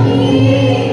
Amém.